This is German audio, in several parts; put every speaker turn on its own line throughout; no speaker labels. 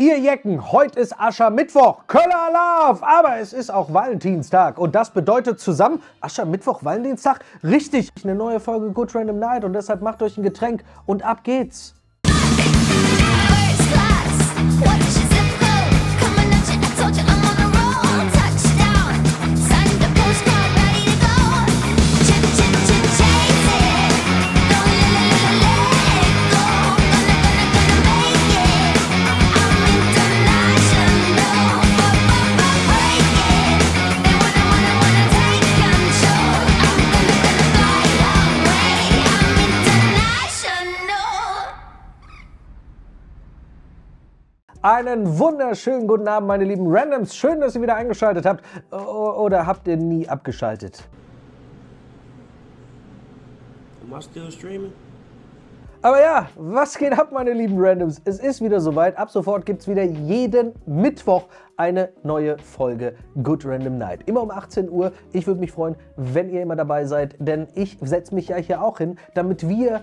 Ihr Jecken, heute ist Aschermittwoch, Köller Love, aber es ist auch Valentinstag. Und das bedeutet zusammen Aschermittwoch, Valentinstag, richtig, eine neue Folge Good Random Night. Und deshalb macht euch ein Getränk. Und ab geht's. Einen wunderschönen guten Abend, meine lieben Randoms. Schön, dass ihr wieder eingeschaltet habt. Oder habt ihr nie abgeschaltet?
Am I still streaming?
Aber ja, was geht ab, meine lieben Randoms? Es ist wieder soweit. Ab sofort gibt es wieder jeden Mittwoch eine neue Folge Good Random Night. Immer um 18 Uhr. Ich würde mich freuen, wenn ihr immer dabei seid, denn ich setze mich ja hier auch hin, damit wir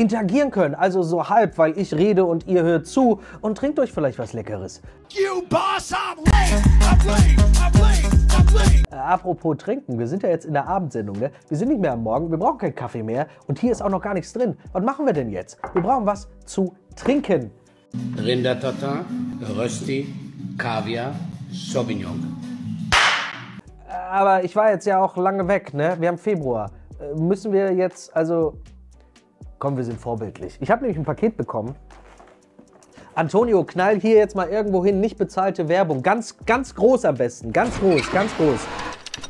interagieren können. Also so halb, weil ich rede und ihr hört zu und trinkt euch vielleicht was Leckeres.
You boss, I'm late. I'm late. I'm late.
Äh, apropos trinken, wir sind ja jetzt in der Abendsendung, ne? Wir sind nicht mehr am Morgen, wir brauchen keinen Kaffee mehr und hier ist auch noch gar nichts drin. Was machen wir denn jetzt? Wir brauchen was zu trinken.
Rindertatar, Rösti, Kaviar, Sauvignon.
Aber ich war jetzt ja auch lange weg, ne? Wir haben Februar. Äh, Müssen wir jetzt, also. Komm, wir sind vorbildlich. Ich habe nämlich ein Paket bekommen. Antonio, knall hier jetzt mal irgendwo hin, nicht bezahlte Werbung. Ganz, ganz groß am besten. Ganz groß, ganz groß.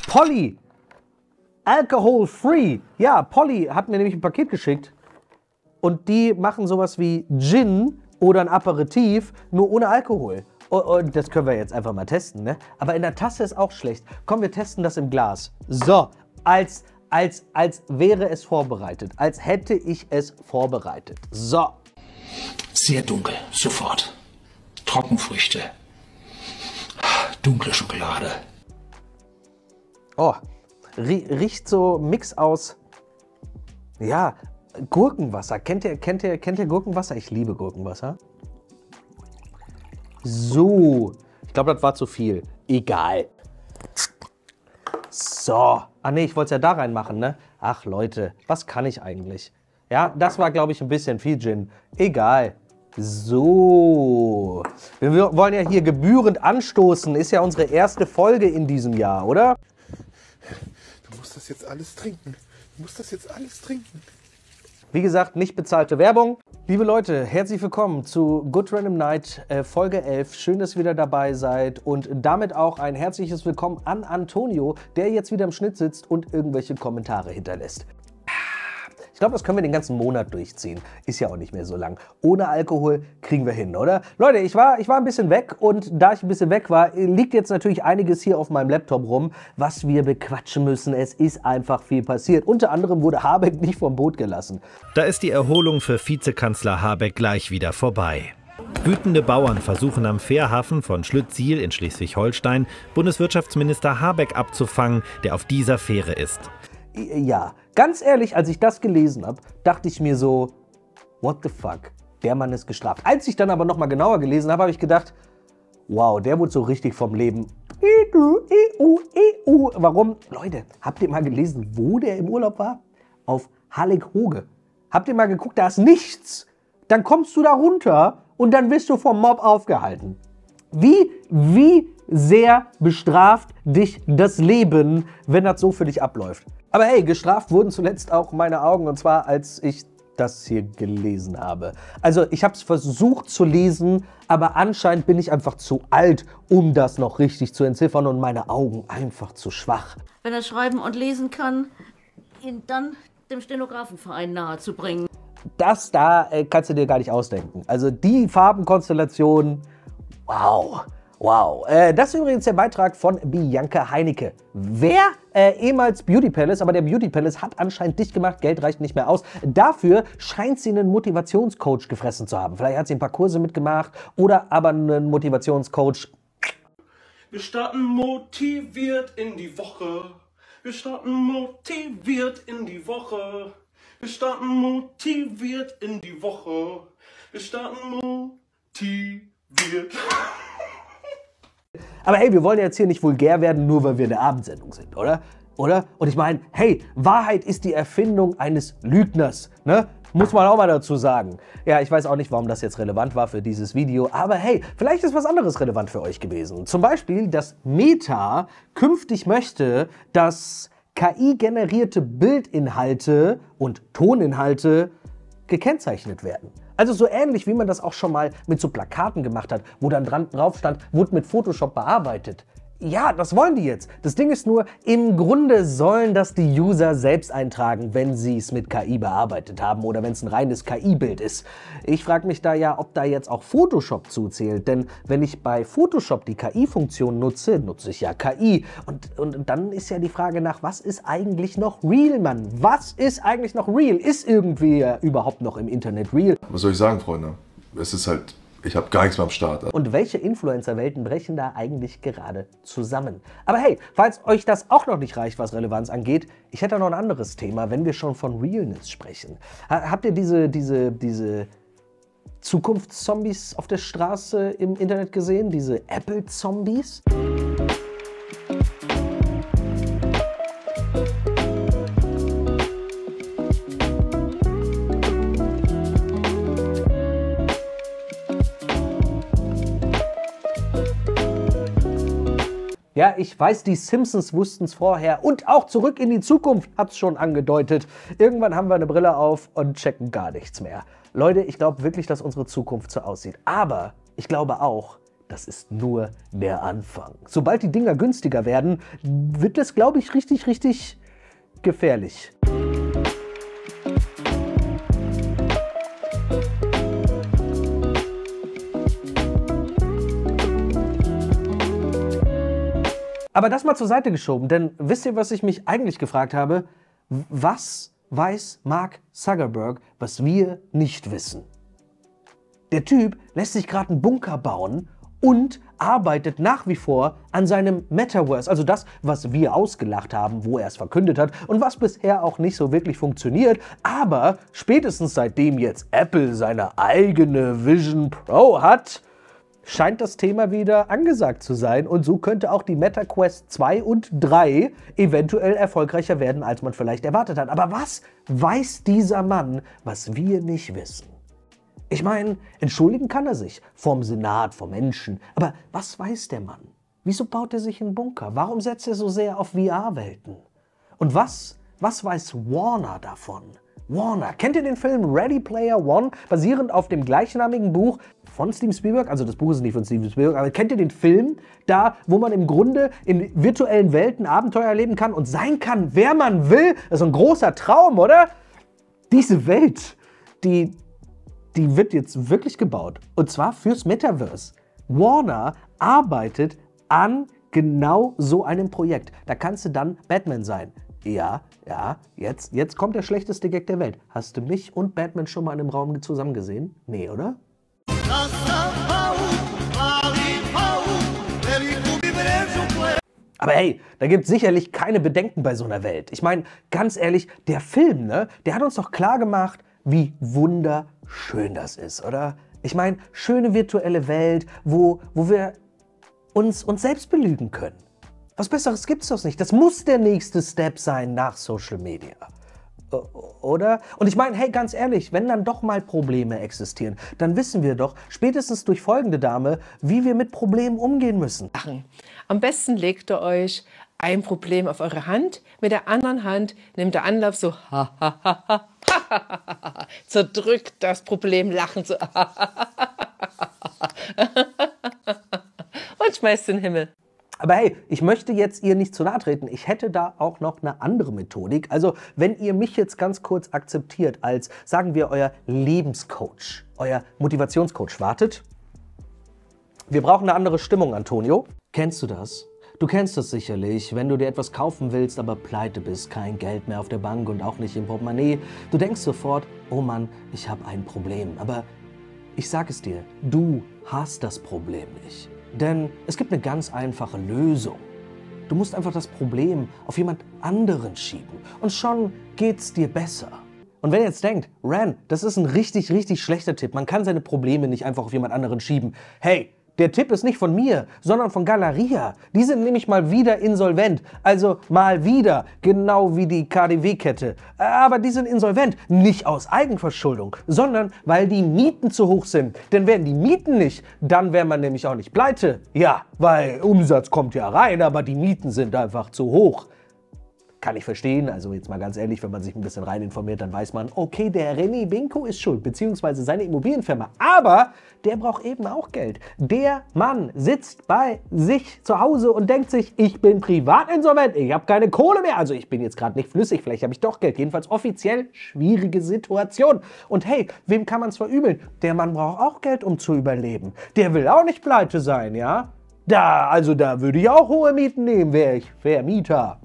Polly. Alcohol free. Ja, Polly hat mir nämlich ein Paket geschickt. Und die machen sowas wie Gin oder ein Aperitif, nur ohne Alkohol. Und das können wir jetzt einfach mal testen, ne? Aber in der Tasse ist auch schlecht. Komm, wir testen das im Glas. So, als, als, als wäre es vorbereitet. Als hätte ich es vorbereitet. So.
Sehr dunkel, sofort. Trockenfrüchte. Dunkle Schokolade.
Oh, rie- riecht so Mix aus, ja, Gurkenwasser. Kennt ihr, kennt ihr, kennt ihr Gurkenwasser? Ich liebe Gurkenwasser. So, ich glaube, das war zu viel. Egal. So. Ah nee, ich wollte es ja da reinmachen, ne? Ach Leute, was kann ich eigentlich? Ja, das war, glaube ich, ein bisschen viel Gin. Egal. So. Wir wollen ja hier gebührend anstoßen. Ist ja unsere erste Folge in diesem Jahr, oder?
Du musst das jetzt alles trinken. Du musst das jetzt alles trinken.
Wie gesagt, nicht bezahlte Werbung. Liebe Leute, herzlich willkommen zu Good Random Night, äh, Folge 11. Schön, dass ihr wieder dabei seid und damit auch ein herzliches Willkommen an Antonio, der jetzt wieder im Schnitt sitzt und irgendwelche Kommentare hinterlässt. Ich glaube, das können wir den ganzen Monat durchziehen. Ist ja auch nicht mehr so lang. Ohne Alkohol kriegen wir hin, oder? Leute, ich war, ich war ein bisschen weg und da ich ein bisschen weg war, liegt jetzt natürlich einiges hier auf meinem Laptop rum, was wir bequatschen müssen. Es ist einfach viel passiert. Unter anderem wurde Habeck nicht vom Boot gelassen.
Da ist die Erholung für Vizekanzler Habeck gleich wieder vorbei. Wütende Bauern versuchen am Fährhafen von Schlüttsiel in Schleswig-Holstein Bundeswirtschaftsminister Habeck abzufangen, der auf dieser Fähre ist.
Ja, ganz ehrlich, als ich das gelesen habe, dachte ich mir so, what the fuck, der Mann ist gestraft. Als ich dann aber nochmal genauer gelesen habe, habe ich gedacht, wow, der wurde so richtig vom Leben. EU, EU, EU. Warum? Leute, habt ihr mal gelesen, wo der im Urlaub war? Auf Hallig-Hoge. Habt ihr mal geguckt, da ist nichts. Dann kommst du da runter und dann wirst du vom Mob aufgehalten. Wie, wie sehr bestraft dich das Leben, wenn das so für dich abläuft? Aber hey, gestraft wurden zuletzt auch meine Augen und zwar als ich das hier gelesen habe. Also ich habe es versucht zu lesen, aber anscheinend bin ich einfach zu alt, um das noch richtig zu entziffern und meine Augen einfach zu schwach.
wenn er schreiben und lesen kann, ihn dann dem Stenografenverein nahezubringen.
Das da äh, kannst du dir gar nicht ausdenken. Also die Farbenkonstellation, wow. Wow. Äh, das ist übrigens der Beitrag von Bianca Heinecke. Wer? Äh, ehemals Beauty Palace, aber der Beauty Palace hat anscheinend dicht gemacht, Geld reicht nicht mehr aus. Dafür scheint sie einen Motivationscoach gefressen zu haben. Vielleicht hat sie ein paar Kurse mitgemacht oder aber einen Motivationscoach.
Wir starten motiviert in die Woche. Wir starten motiviert in die Woche. Wir starten motiviert in die Woche. Wir starten motiviert.
Aber hey, wir wollen jetzt hier nicht vulgär werden, nur weil wir eine Abendsendung sind, oder? Oder? Und ich meine, hey, Wahrheit ist die Erfindung eines Lügners, ne? Muss man auch mal dazu sagen. Ja, ich weiß auch nicht, warum das jetzt relevant war für dieses Video, aber hey, vielleicht ist was anderes relevant für euch gewesen. Zum Beispiel, dass Meta künftig möchte, dass KI-generierte Bildinhalte und Toninhalte gekennzeichnet werden. Also so ähnlich wie man das auch schon mal mit so Plakaten gemacht hat, wo dann dran drauf stand, wurde mit Photoshop bearbeitet. Ja, das wollen die jetzt. Das Ding ist nur, im Grunde sollen das die User selbst eintragen, wenn sie es mit KI bearbeitet haben oder wenn es ein reines KI-Bild ist. Ich frage mich da ja, ob da jetzt auch Photoshop zuzählt, denn wenn ich bei Photoshop die KI-Funktion nutze, nutze ich ja KI. Und, und dann ist ja die Frage nach, was ist eigentlich noch real, Mann? Was ist eigentlich noch real? Ist irgendwie überhaupt noch im Internet real?
Was soll ich sagen, Freunde? Es ist halt, ich habe gar nichts mehr am Start.
Und welche Influencer-Welten brechen da eigentlich gerade zusammen? Aber hey, falls euch das auch noch nicht reicht, was Relevanz angeht, ich hätte noch ein anderes Thema, wenn wir schon von Realness sprechen. Ha- Habt ihr diese, diese, diese Zukunftszombies auf der Straße im Internet gesehen? Diese Apple-Zombies? Ja, ich weiß, die Simpsons wussten es vorher und auch zurück in die Zukunft hat es schon angedeutet. Irgendwann haben wir eine Brille auf und checken gar nichts mehr. Leute, ich glaube wirklich, dass unsere Zukunft so aussieht. Aber ich glaube auch, das ist nur der Anfang. Sobald die Dinger günstiger werden, wird es, glaube ich, richtig, richtig gefährlich. Aber das mal zur Seite geschoben, denn wisst ihr, was ich mich eigentlich gefragt habe? Was weiß Mark Zuckerberg, was wir nicht wissen? Der Typ lässt sich gerade einen Bunker bauen und arbeitet nach wie vor an seinem Metaverse, also das, was wir ausgelacht haben, wo er es verkündet hat und was bisher auch nicht so wirklich funktioniert. Aber spätestens seitdem jetzt Apple seine eigene Vision Pro hat, scheint das Thema wieder angesagt zu sein und so könnte auch die Meta Quest 2 und 3 eventuell erfolgreicher werden, als man vielleicht erwartet hat. Aber was weiß dieser Mann, was wir nicht wissen? Ich meine, entschuldigen kann er sich vom Senat, vom Menschen. Aber was weiß der Mann? Wieso baut er sich einen Bunker? Warum setzt er so sehr auf VR-Welten? Und was, was weiß Warner davon? Warner, kennt ihr den Film Ready Player One, basierend auf dem gleichnamigen Buch von Steven Spielberg? Also das Buch ist nicht von Steven Spielberg, aber kennt ihr den Film da, wo man im Grunde in virtuellen Welten Abenteuer erleben kann und sein kann, wer man will? Das ist ein großer Traum, oder? Diese Welt, die, die wird jetzt wirklich gebaut. Und zwar fürs Metaverse. Warner arbeitet an genau so einem Projekt. Da kannst du dann Batman sein. Ja, ja, jetzt, jetzt kommt der schlechteste Gag der Welt. Hast du mich und Batman schon mal in einem Raum zusammen gesehen? Nee, oder? Aber hey, da gibt es sicherlich keine Bedenken bei so einer Welt. Ich meine, ganz ehrlich, der Film, ne, der hat uns doch klar gemacht, wie wunderschön das ist, oder? Ich meine, schöne virtuelle Welt, wo, wo wir uns, uns selbst belügen können. Was Besseres gibt's doch nicht. Das muss der nächste Step sein nach Social Media. Oder? Und ich meine, hey, ganz ehrlich, wenn dann doch mal Probleme existieren, dann wissen wir doch, spätestens durch folgende Dame, wie wir mit Problemen umgehen müssen.
Am besten legt ihr euch ein Problem auf eure Hand, mit der anderen Hand nimmt der Anlauf so ha ha zerdrückt das Problem lachend so und schmeißt den Himmel.
Aber hey, ich möchte jetzt ihr nicht zu nahe treten. Ich hätte da auch noch eine andere Methodik. Also, wenn ihr mich jetzt ganz kurz akzeptiert als, sagen wir, euer Lebenscoach, euer Motivationscoach, wartet. Wir brauchen eine andere Stimmung, Antonio. Kennst du das? Du kennst das sicherlich, wenn du dir etwas kaufen willst, aber pleite bist, kein Geld mehr auf der Bank und auch nicht im Portemonnaie. Du denkst sofort, oh Mann, ich habe ein Problem. Aber ich sag es dir, du hast das Problem nicht. Denn es gibt eine ganz einfache Lösung. Du musst einfach das Problem auf jemand anderen schieben und schon geht's dir besser. Und wenn ihr jetzt denkt, Ran, das ist ein richtig, richtig schlechter Tipp, man kann seine Probleme nicht einfach auf jemand anderen schieben. Hey, der Tipp ist nicht von mir, sondern von Galeria. Die sind nämlich mal wieder insolvent. Also mal wieder, genau wie die KDW-Kette. Aber die sind insolvent, nicht aus Eigenverschuldung, sondern weil die Mieten zu hoch sind. Denn wären die Mieten nicht, dann wäre man nämlich auch nicht pleite. Ja, weil Umsatz kommt ja rein, aber die Mieten sind einfach zu hoch. Kann ich verstehen. Also jetzt mal ganz ehrlich, wenn man sich ein bisschen rein informiert, dann weiß man, okay, der René Benko ist schuld, beziehungsweise seine Immobilienfirma. Aber der braucht eben auch Geld. Der Mann sitzt bei sich zu Hause und denkt sich, ich bin privat insolvent, ich habe keine Kohle mehr. Also ich bin jetzt gerade nicht flüssig, vielleicht habe ich doch Geld. Jedenfalls offiziell schwierige Situation. Und hey, wem kann man es verübeln? Der Mann braucht auch Geld, um zu überleben. Der will auch nicht pleite sein, ja? Da, also da würde ich auch hohe Mieten nehmen, wäre ich Vermieter.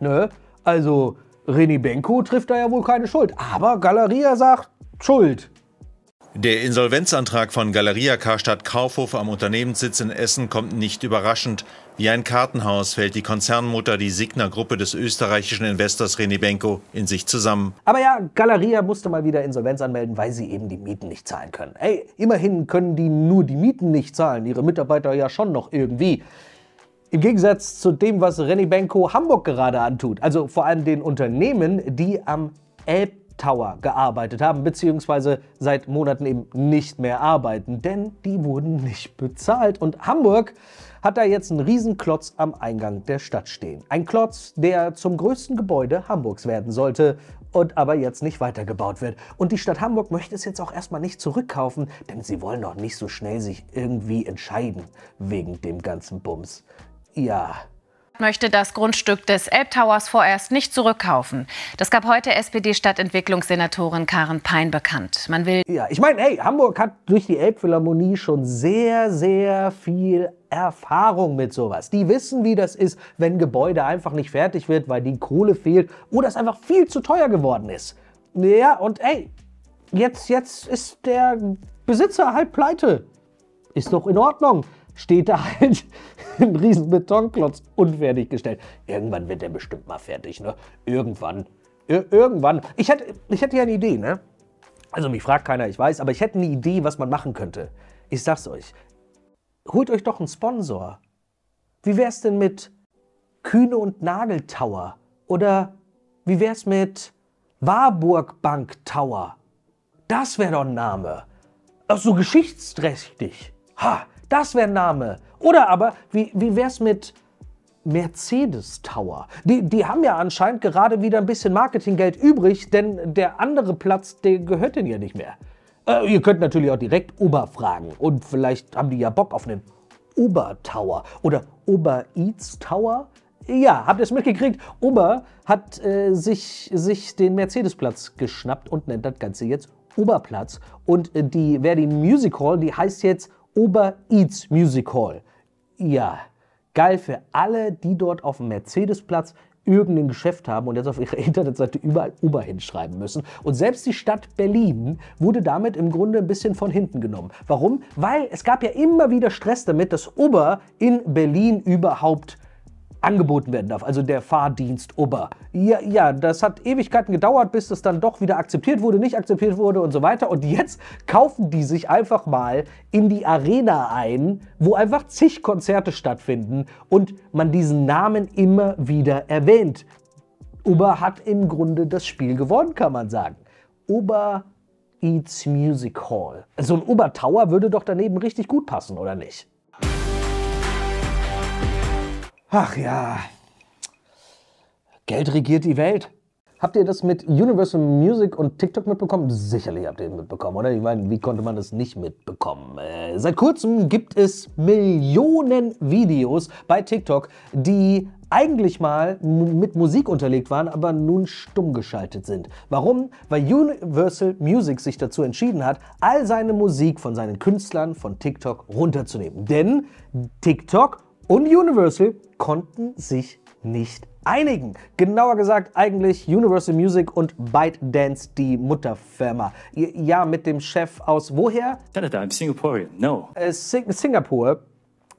Ne? Also, René Benko trifft da ja wohl keine Schuld. Aber Galeria sagt Schuld.
Der Insolvenzantrag von Galeria Karstadt Kaufhof am Unternehmenssitz in Essen kommt nicht überraschend. Wie ein Kartenhaus fällt die Konzernmutter, die Signa-Gruppe des österreichischen Investors René Benko, in sich zusammen.
Aber ja, Galeria musste mal wieder Insolvenz anmelden, weil sie eben die Mieten nicht zahlen können. Ey, immerhin können die nur die Mieten nicht zahlen, ihre Mitarbeiter ja schon noch irgendwie. Im Gegensatz zu dem, was René Benko Hamburg gerade antut, also vor allem den Unternehmen, die am Elbtower gearbeitet haben, beziehungsweise seit Monaten eben nicht mehr arbeiten, denn die wurden nicht bezahlt. Und Hamburg hat da jetzt einen Riesenklotz am Eingang der Stadt stehen. Ein Klotz, der zum größten Gebäude Hamburgs werden sollte und aber jetzt nicht weitergebaut wird. Und die Stadt Hamburg möchte es jetzt auch erstmal nicht zurückkaufen, denn sie wollen doch nicht so schnell sich irgendwie entscheiden wegen dem ganzen Bums. Ja,
möchte das Grundstück des Elbtowers vorerst nicht zurückkaufen. Das gab heute SPD-Stadtentwicklungssenatorin Karen Pein bekannt. Man will
ja, ich meine, hey, Hamburg hat durch die Elbphilharmonie schon sehr, sehr viel Erfahrung mit sowas. Die wissen, wie das ist, wenn Gebäude einfach nicht fertig wird, weil die Kohle fehlt oder es einfach viel zu teuer geworden ist. Ja, und ey, jetzt, jetzt ist der Besitzer halt pleite. Ist doch in Ordnung. Steht da halt ein riesen Betonklotz unfertig gestellt. Irgendwann wird der bestimmt mal fertig, ne? Irgendwann. Ir irgendwann. Ich hätte, ich hätte ja eine Idee, ne? Also mich fragt keiner, ich weiß, aber ich hätte eine Idee, was man machen könnte. Ich sag's euch. Holt euch doch einen Sponsor. Wie wär's denn mit Kühne und Nagel Tower? Oder wie wär's mit Warburg Bank Tower? Das wäre doch ein Name. Auch so geschichtsträchtig. Ha, das wäre ein Name. Oder aber, wie, wie wär's mit Mercedes Tower? Die, die haben ja anscheinend gerade wieder ein bisschen Marketinggeld übrig, denn der andere Platz, der gehört denen ja nicht mehr. Äh, ihr könnt natürlich auch direkt Uber fragen. Und vielleicht haben die ja Bock auf einen Uber Tower oder Uber Eats Tower. Ja, habt ihr es mitgekriegt? Uber hat äh, sich, sich den Mercedes-Platz geschnappt und nennt das Ganze jetzt Uberplatz. Und äh, die Verdi Music Hall, die heißt jetzt Uber Eats Music Hall. Ja, geil für alle, die dort auf dem Mercedesplatz irgendein Geschäft haben und jetzt auf ihrer Internetseite überall Uber hinschreiben müssen. Und selbst die Stadt Berlin wurde damit im Grunde ein bisschen von hinten genommen. Warum? Weil es gab ja immer wieder Stress damit, dass Uber in Berlin überhaupt angeboten werden darf, also der Fahrdienst Uber. Ja, ja, das hat Ewigkeiten gedauert, bis das dann doch wieder akzeptiert wurde, nicht akzeptiert wurde und so weiter. Und jetzt kaufen die sich einfach mal in die Arena ein, wo einfach zig Konzerte stattfinden und man diesen Namen immer wieder erwähnt. Uber hat im Grunde das Spiel gewonnen, kann man sagen. Uber Eats Music Hall. So ein Uber Tower würde doch daneben richtig gut passen, oder nicht? Ach ja, Geld regiert die Welt. Habt ihr das mit Universal Music und TikTok mitbekommen? Sicherlich habt ihr mitbekommen, oder? Ich meine, wie konnte man das nicht mitbekommen? Äh, seit kurzem gibt es Millionen Videos bei TikTok, die eigentlich mal mit Musik unterlegt waren, aber nun stumm geschaltet sind. Warum? Weil Universal Music sich dazu entschieden hat, all seine Musik von seinen Künstlern von TikTok runterzunehmen. Denn TikTok und Universal konnten sich nicht einigen. Genauer gesagt eigentlich Universal Music und ByteDance, die Mutterfirma. Ja, mit dem Chef aus woher?
Canada, I'm Singaporean. No.
Äh, Sing Singapur.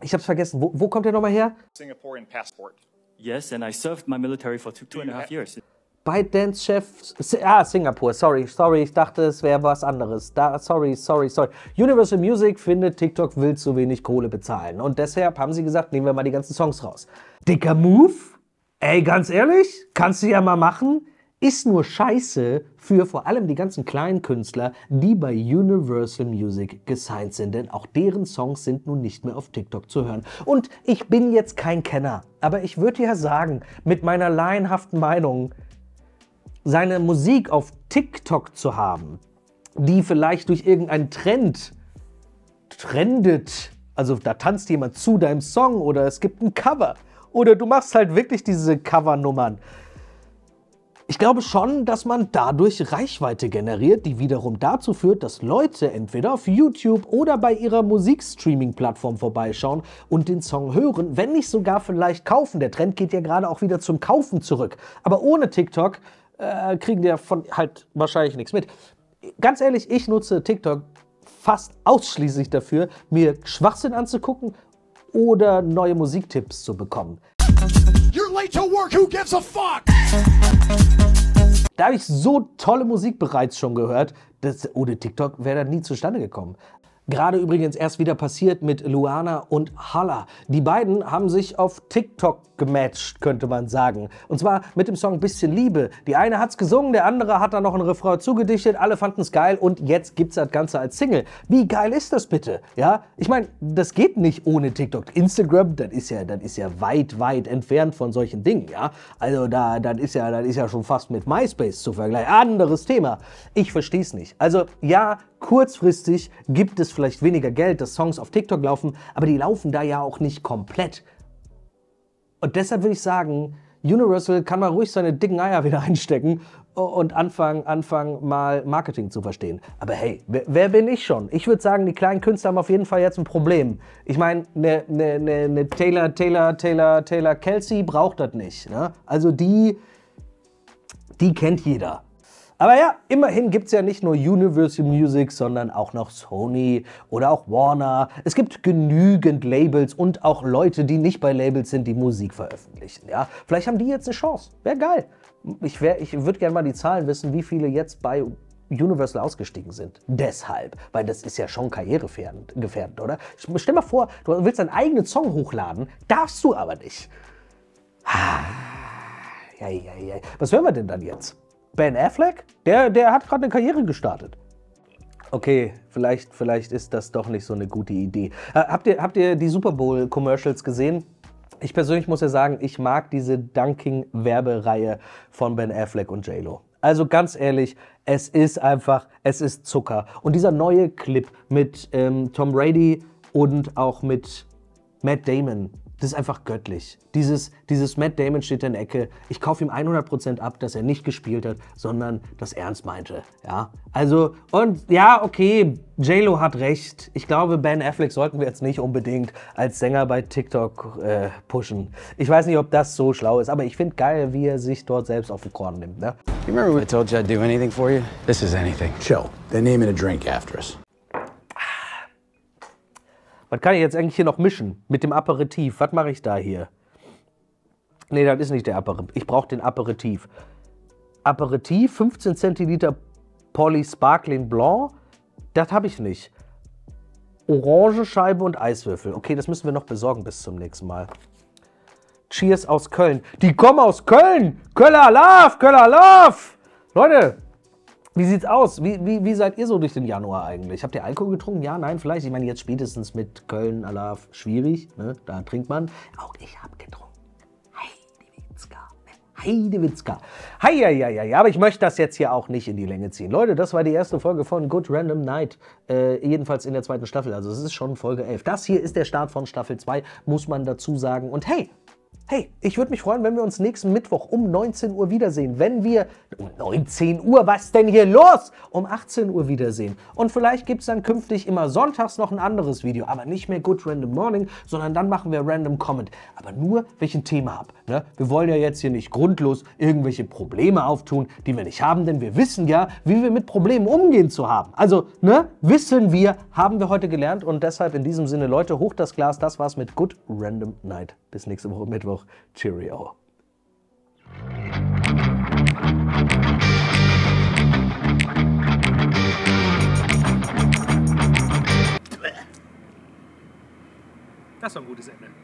Ich hab's vergessen. Wo, wo kommt der nochmal her?
Singaporean passport. Yes, and I served my military for two, two and a half years.
ByteDance-Chef, ah, Singapur, sorry, sorry, ich dachte, es wäre was anderes. Da, sorry, sorry, sorry. Universal Music findet, TikTok will zu wenig Kohle bezahlen. Und deshalb haben sie gesagt, nehmen wir mal die ganzen Songs raus. Dicker Move? Ey, ganz ehrlich, kannst du ja mal machen. Ist nur scheiße für vor allem die ganzen kleinen Künstler, die bei Universal Music gesigned sind, denn auch deren Songs sind nun nicht mehr auf TikTok zu hören. Und ich bin jetzt kein Kenner, aber ich würde ja sagen, mit meiner laienhaften Meinung, seine Musik auf TikTok zu haben, die vielleicht durch irgendeinen Trend trendet, also da tanzt jemand zu deinem Song oder es gibt ein Cover oder du machst halt wirklich diese Covernummern. Ich glaube schon, dass man dadurch Reichweite generiert, die wiederum dazu führt, dass Leute entweder auf YouTube oder bei ihrer Musikstreaming-Plattform vorbeischauen und den Song hören, wenn nicht sogar vielleicht kaufen. Der Trend geht ja gerade auch wieder zum Kaufen zurück. Aber ohne TikTok äh, kriegen die davon halt wahrscheinlich nichts mit. Ganz ehrlich, ich nutze TikTok fast ausschließlich dafür, mir Schwachsinn anzugucken oder neue Musiktipps zu bekommen.
You're late to work. Who gives a fuck?
Da habe ich so tolle Musik bereits schon gehört, dass ohne TikTok wäre das nie zustande gekommen. Gerade übrigens erst wieder passiert mit Luana und Hala. Die beiden haben sich auf TikTok gematcht, könnte man sagen. Und zwar mit dem Song Bisschen Liebe. Die eine hat's gesungen, der andere hat da noch ein Refrain zugedichtet, alle fanden's geil und jetzt gibt's das Ganze als Single. Wie geil ist das bitte? Ja, ich meine, das geht nicht ohne TikTok. Instagram, das ist ja, das ist ja weit, weit entfernt von solchen Dingen, ja. Also da, das ist ja, das ist ja schon fast mit MySpace zu vergleichen. Anderes Thema. Ich versteh's nicht. Also ja, kurzfristig gibt es vielleicht weniger Geld, dass Songs auf TikTok laufen, aber die laufen da ja auch nicht komplett. Und deshalb würde ich sagen, Universal kann mal ruhig seine dicken Eier wieder einstecken und anfangen, anfangen mal Marketing zu verstehen. Aber hey, wer, wer bin ich schon? Ich würde sagen, die kleinen Künstler haben auf jeden Fall jetzt ein Problem. Ich meine, eine ne, ne, ne Taylor, Taylor, Taylor, Taylor Kelsey braucht das nicht. Ne? Also die, die kennt jeder. Aber ja, immerhin gibt es ja nicht nur Universal Music, sondern auch noch Sony oder auch Warner. Es gibt genügend Labels und auch Leute, die nicht bei Labels sind, die Musik veröffentlichen. Ja? Vielleicht haben die jetzt eine Chance. Wäre geil. Ich, ich würde gerne mal die Zahlen wissen, wie viele jetzt bei Universal ausgestiegen sind. Deshalb, weil das ist ja schon karrieregefährdend, gefährdend, oder? Stell mal vor, du willst deinen eigenen Song hochladen, darfst du aber nicht. Ah, ja, ja, ja. Was hören wir denn dann jetzt? Ben Affleck? Der, der hat gerade eine Karriere gestartet. Okay, vielleicht, vielleicht ist das doch nicht so eine gute Idee. Äh, habt, ihr, habt ihr die Super Bowl-Commercials gesehen? Ich persönlich muss ja sagen, ich mag diese Dunking-Werbereihe von Ben Affleck und J-Lo. Also ganz ehrlich, es ist einfach, es ist Zucker. Und dieser neue Clip mit ähm, Tom Brady und auch mit Matt Damon, das ist einfach göttlich. Dieses, dieses Matt Damon steht in der Ecke. Ich kaufe ihm 100% ab, dass er nicht gespielt hat, sondern das ernst meinte. Ja, also, und ja, okay, JLo hat recht. Ich glaube, Ben Affleck sollten wir jetzt nicht unbedingt als Sänger bei TikTok äh, pushen. Ich weiß nicht, ob das so schlau ist, aber ich finde geil, wie er sich dort selbst auf den Korn nimmt. Ne?
You remember when I told you I'd do anything for you? This is anything. Chill. They're naming a drink after us.
Was kann ich jetzt eigentlich hier noch mischen? Mit dem Aperitif. Was mache ich da hier? Nee, das ist nicht der Aperitif. Ich brauche den Aperitif. Aperitif, 15 Zentiliter Poly Sparkling Blanc. Das habe ich nicht. Orangenscheibe und Eiswürfel. Okay, das müssen wir noch besorgen bis zum nächsten Mal. Cheers aus Köln. Die kommen aus Köln! Köller Love! Köller Love! Leute, wie sieht's aus? Wie, wie, wie seid ihr so durch den Januar eigentlich? Habt ihr Alkohol getrunken? Ja, nein, vielleicht. Ich meine, jetzt spätestens mit Köln, Alaf, schwierig. Ne? Da trinkt man. Auch ich habe getrunken. Heidewitzka. Heieieiei. Aber ich möchte das jetzt hier auch nicht in die Länge ziehen. Leute, das war die erste Folge von Good Random Night. Äh, jedenfalls in der zweiten Staffel. Also es ist schon Folge 11. Das hier ist der Start von Staffel 2, muss man dazu sagen. Und hey, Hey, ich würde mich freuen, wenn wir uns nächsten Mittwoch um 19 Uhr wiedersehen. Wenn wir um 19 Uhr, was denn hier los? Um 18 Uhr wiedersehen. Und vielleicht gibt es dann künftig immer sonntags noch ein anderes Video, aber nicht mehr Good Random Morning, sondern dann machen wir Random Comment. Aber nur, wenn ein Thema habe. Ne? Wir wollen ja jetzt hier nicht grundlos irgendwelche Probleme auftun, die wir nicht haben, denn wir wissen ja, wie wir mit Problemen umgehen zu haben. Also, ne, wissen wir, haben wir heute gelernt und deshalb in diesem Sinne, Leute, hoch das Glas. Das war's mit Good Random Night. Bis nächste Woche Mittwoch. nog. Cheerio. Das war ein gutes Ende.